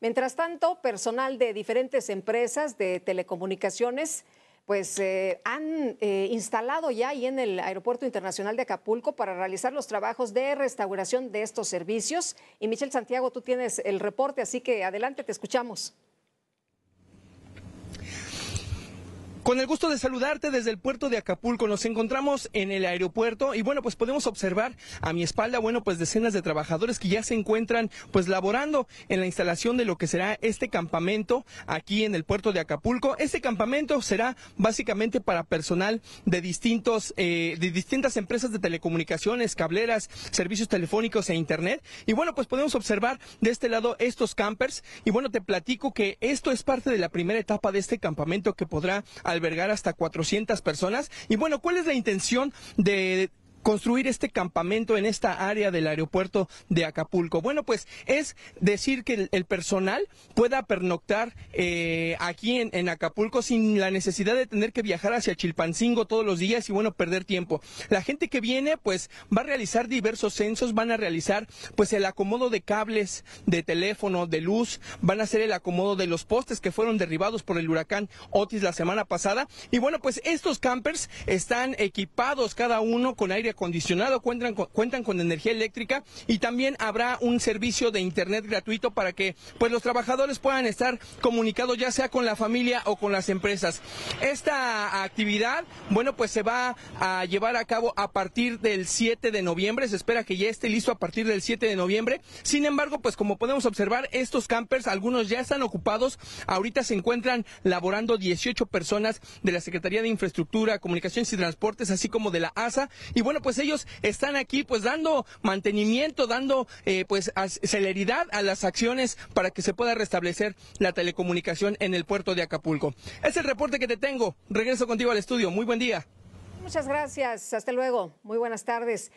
Mientras tanto, personal de diferentes empresas de telecomunicaciones pues eh, han eh, instalado ya ahí en el Aeropuerto Internacional de Acapulco para realizar los trabajos de restauración de estos servicios. Y Michelle Santiago, tú tienes el reporte, así que adelante, te escuchamos. Con el gusto de saludarte desde el puerto de Acapulco, nos encontramos en el aeropuerto y bueno, pues podemos observar a mi espalda, bueno, pues decenas de trabajadores que ya se encuentran pues laborando en la instalación de lo que será este campamento aquí en el puerto de Acapulco. Este campamento será básicamente para personal de distintos, eh, de distintas empresas de telecomunicaciones, cableras, servicios telefónicos e internet. Y bueno, pues podemos observar de este lado estos campers y bueno, te platico que esto es parte de la primera etapa de este campamento que podrá albergar hasta 400 personas. Y bueno, ¿cuál es la intención de construir este campamento en esta área del aeropuerto de Acapulco? Bueno, pues es decir que el, personal pueda pernoctar eh, aquí en, Acapulco sin la necesidad de tener que viajar hacia Chilpancingo todos los días y bueno, perder tiempo. La gente que viene pues va a realizar diversos censos, van a realizar pues el acomodo de cables de teléfono, de luz, van a hacer el acomodo de los postes que fueron derribados por el huracán Otis la semana pasada y bueno, pues estos campers están equipados cada uno con aire acondicionado, cuentan con, cuentan con energía eléctrica y también habrá un servicio de internet gratuito para que pues los trabajadores puedan estar comunicados ya sea con la familia o con las empresas. Esta actividad, bueno, pues se va a llevar a cabo a partir del 7 de noviembre, se espera que ya esté listo a partir del 7 de noviembre. Sin embargo, pues como podemos observar, estos campers, algunos ya están ocupados, ahorita se encuentran laborando 18 personas de la Secretaría de Infraestructura, Comunicaciones y Transportes, así como de la ASA. Y bueno, pues ellos están aquí pues dando mantenimiento, dando eh, pues celeridad a las acciones para que se pueda restablecer la telecomunicación en el puerto de Acapulco. Es el reporte que te tengo. Regreso contigo al estudio. Muy buen día. Muchas gracias. Hasta luego. Muy buenas tardes.